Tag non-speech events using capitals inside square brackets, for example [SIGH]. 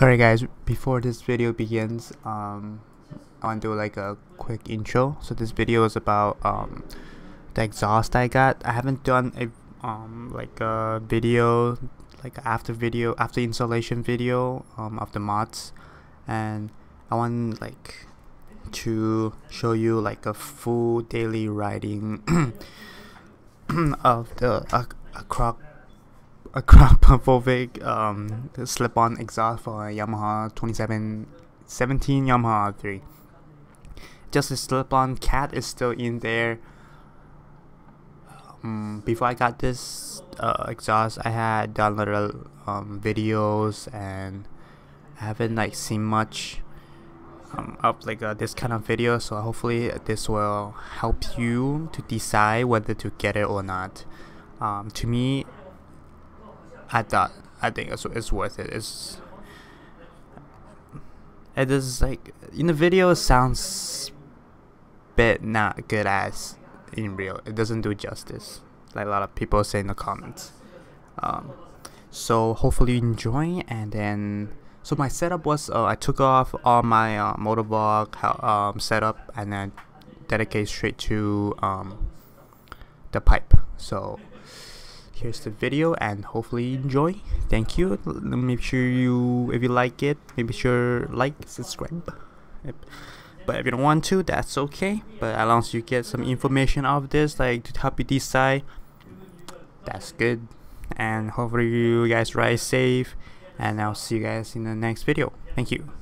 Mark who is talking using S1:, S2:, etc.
S1: Alright guys, before this video begins, um, I want to do like a quick intro. So this video is about um, the exhaust I got. I haven't done a um, like a video, like after video, after installation video um, of the mods, and I want like to show you like a full daily riding [CLEARS THROAT] of the a, a croc a [LAUGHS] Volvic um, slip-on exhaust for a Yamaha 27 17 Yamaha R3 just a slip-on cat is still in there. Um, before I got this uh, exhaust I had done little um, videos and I haven't like seen much um, of like uh, this kind of video. So hopefully this will help you to decide whether to get it or not. Um, to me I thought I think it's, it's worth it. It's it is like in the video it sounds bit not good as in real. It doesn't do justice. Like a lot of people say in the comments. Um, so hopefully you enjoy and then so my setup was uh, I took off all my uh, um, setup and then dedicate straight to um, the pipe. So here's the video and hopefully you enjoy. Thank you. Make sure you if you like it make sure like subscribe. Yep. but if you don't want to that's okay. But as long as you get some information of this like to help you decide that's good. And hopefully you guys ride safe and I'll see you guys in the next video. Thank you